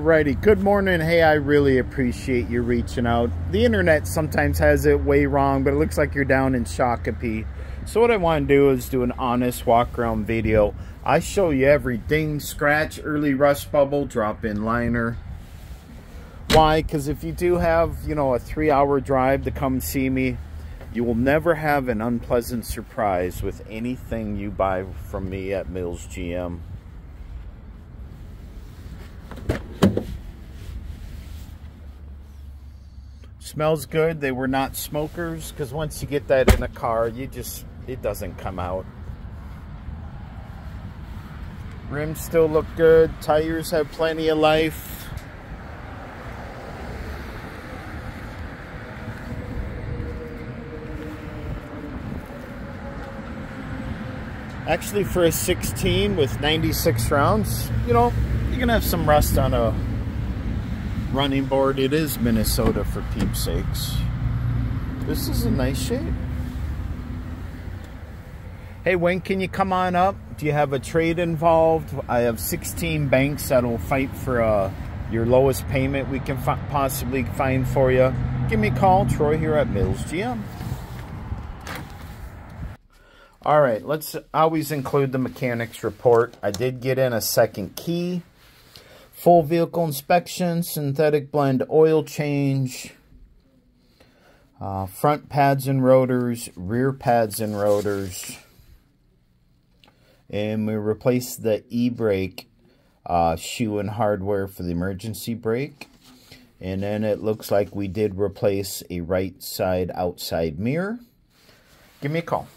Righty, good morning. Hey, I really appreciate you reaching out. The internet sometimes has it way wrong, but it looks like you're down in Shakopee. So what I want to do is do an honest walk around video. I show you every ding, scratch, early rust bubble, drop in liner. Why? Because if you do have, you know, a three hour drive to come see me, you will never have an unpleasant surprise with anything you buy from me at Mills GM. Smells good. They were not smokers because once you get that in a car, you just, it doesn't come out. Rims still look good. Tires have plenty of life. Actually, for a 16 with 96 rounds, you know, you're going to have some rust on a running board. It is Minnesota for peep sakes. This is a nice shape. Hey, when can you come on up? Do you have a trade involved? I have 16 banks that will fight for uh, your lowest payment we can possibly find for you. Give me a call, Troy here at Mills GM. All right, let's always include the mechanics report. I did get in a second key. Full vehicle inspection, synthetic blend oil change, uh, front pads and rotors, rear pads and rotors. And we replaced the e-brake uh, shoe and hardware for the emergency brake. And then it looks like we did replace a right side outside mirror. Give me a call.